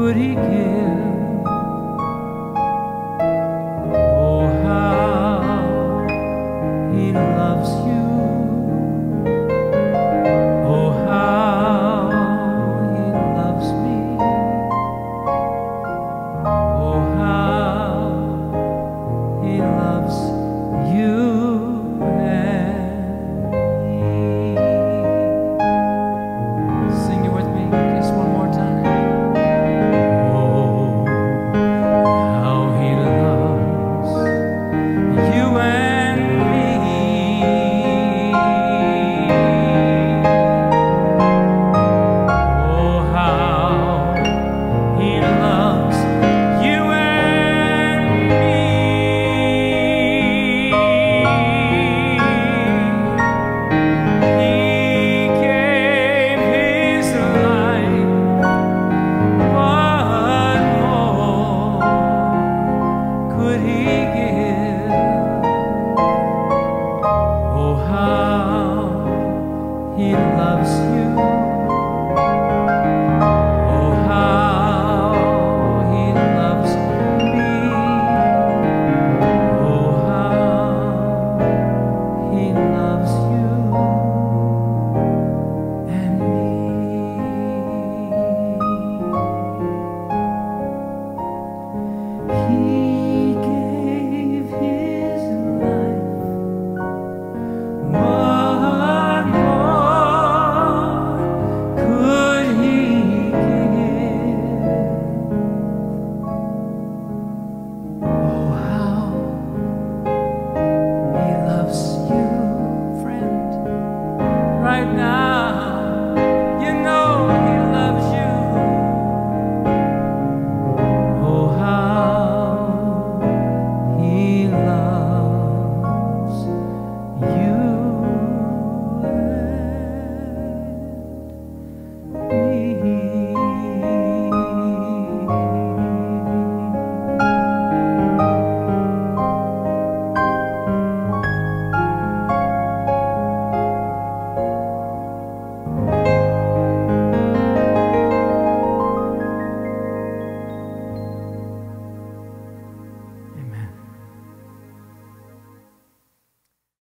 could he give? here.